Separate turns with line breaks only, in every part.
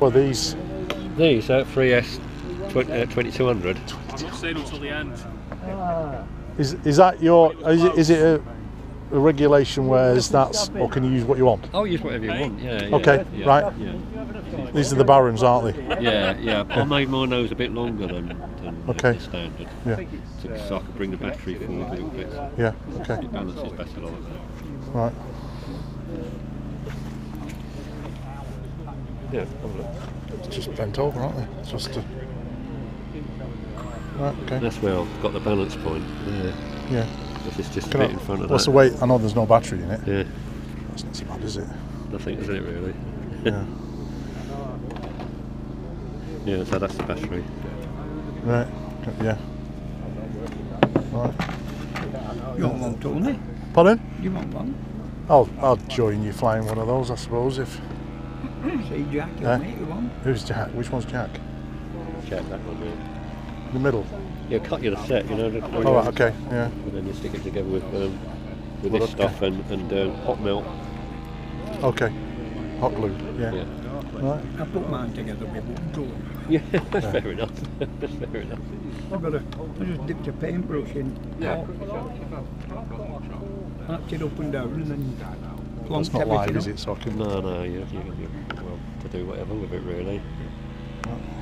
Well, these
These are 3S tw- uh, 2200.
Not stayed until the end.
is is that your is it, is it a, a regulation whereas that's or can you use what you want?
Oh, use whatever you want. Yeah. yeah
Okay,
yeah,
right.
Yeah.
These are the barons, aren't they?
Yeah, yeah. I made my nose a bit longer than, than
Okay.
the standard,
Yeah,
so, so I could bring the battery forward a little bit.
yeah, okay,
It balances better like that.
right.
Yeah. have.
It's just bent over, aren't they? It's just a... Right, okay,
That's where I've got the balance point. Yeah.
yeah.
This is just a
Can
bit
I-
in front of
what's
that.
the weight? I know there's no battery in it.
Yeah.
That's not so bad, is it?
Nothing, isn't it really?
Yeah.
Yeah. So that's the battery.
Right, yeah. Right.
You want one, Tony?
Pardon?
You want one?
I'll, I'll join you flying one of those, I suppose, if...
See, Jack, you'll make you one.
Who's Jack? Which one's Jack?
Check that one. Yeah.
In the middle?
Yeah. Cut you the set. You know. the-
Oh, right, okay, yeah.
And then you stick it together with um, with
Well,
this
okay.
stuff and and um, hot melt.
Okay. Hot glue, yeah.
Yeah.
Right.
I put mine together with one glue.
Yeah. That's fair enough. that's fair enough.
I've got a, I just dipped a paintbrush in. Yeah. Arched it up and down and then
It's
plumped
not live, is it? So I can...
No, no. You you you well to do whatever with it really.
Is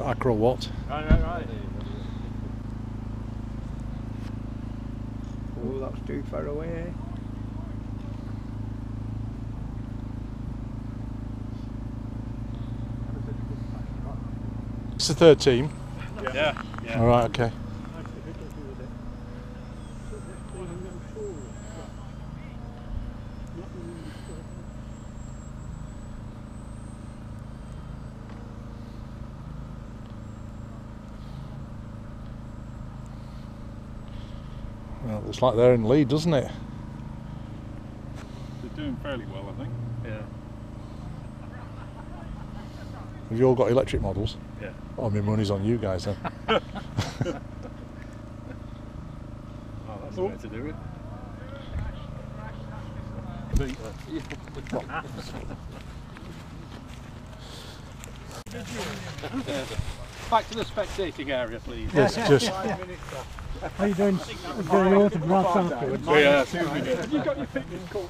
that Acro Wot?
Right, right, right.
Oh, that's too far away. Eh?
It's the third team.
Yeah, yeah.
All right, okay. It looks like they're in lead, doesn't it?
They're doing fairly well, I think. Yeah.
Have you all got electric models?
Yeah.
Oh, my money's on you guys then.
Oh, that's the way to do it. Back to the spectating area, please.
Yes, just
How are you doing? Doing autographs afterwards?
Yeah, two minutes. You got your fitness coach.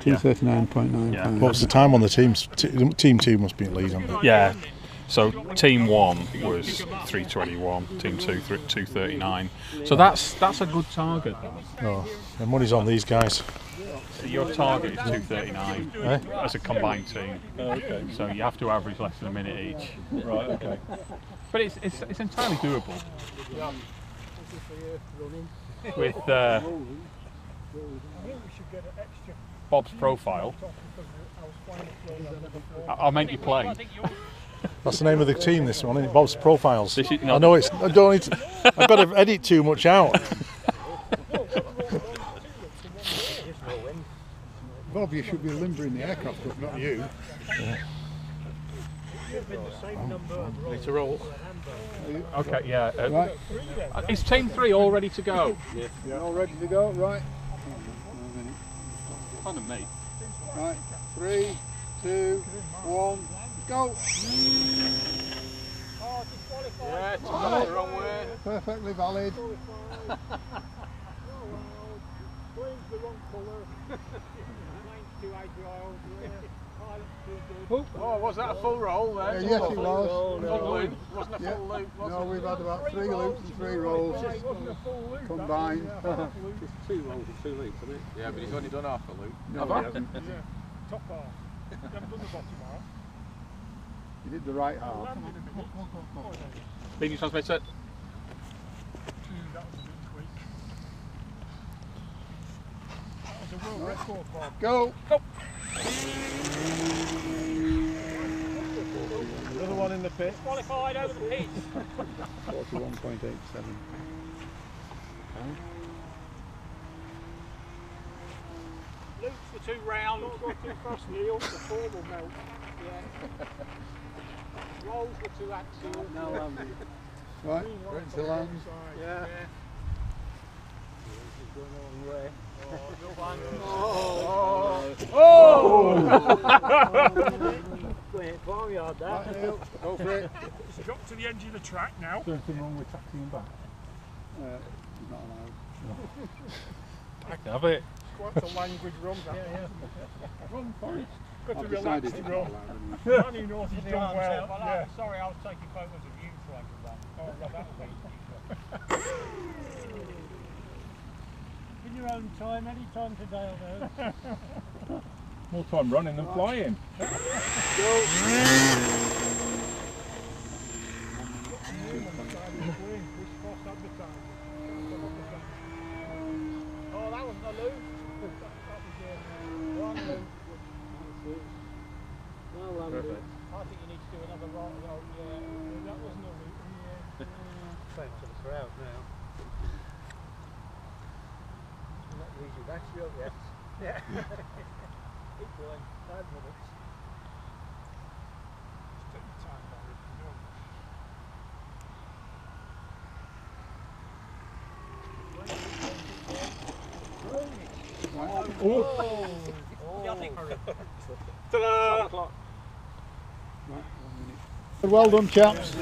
Two thirty nine point nine five.
what's the time on the teams? T- team two must be in lead, haven't they?
Yeah. So team one was 321, team two 239. So that's that's a good target. Though.
Oh, the money's on these guys.
So your target is 239
Eh?
as a combined team.
okay.
So you have to average less than a minute each.
Right, okay.
But it's it's, it's entirely doable. With uh, Bob's profile, I- I'll make you play.
That's the name of the team. This one. Bob's Profiles.
This is-
I know it's. I don't need. To, I've got to edit too much out.
Bob, you should be limbering the aircraft, but not you.
Need to roll.
Okay, yeah. Uh,
Right,
uh, is team three all ready to go?
you're all ready to go? Right,
Pardon me.
right. Three, two, one, go.
Yeah, it's the wrong way.
Perfectly valid.
Oh, was that a full roll there?
yes, it was.
Full loop. Wasn't a
Yeah.
full loop, was
No,
it?
we've had about three loops and three rolls combined.
Just two rolls and two loops, isn't it?
Yeah, but he's only done half a loop.
No, he hasn't.
Top half. You haven't done the bottom half.
He did the right half.
Leading transmitter.
That was a bit quick. That was a world record, Bob.
Go!
Another one in the pit.
Qualified over the pit.
41.87.
Loops for two rounds. Don't go too fast, Neil. The form will melt. Yeah. Rolls for two axles. No landing.
Um, right, ready to land.
Yeah.
Right, Neil, go for it.
Drop to the edge of the track now.
Anything wrong with taxiing back?
Uh, not allowed.
I can have it.
Quite a language run. That yeah, yeah. Run for it. Got to relax the run. Man, he knows he's done well. Yeah. Sorry, I was taking photos of you trying to run. Oh, well, that was. In your own time, any time today, although.
More time running than flying.
Oh, that wasn't a loop. That, that was uh, one loop.
Perfect.
I think you need to do another right. Oh, yeah. That wasn't a loop. Yeah.
Same to the throughout now.
Not easy. That's your yes. Yeah. Keep going. Five minutes. Just take your time, Barry. No.
Well done, chaps.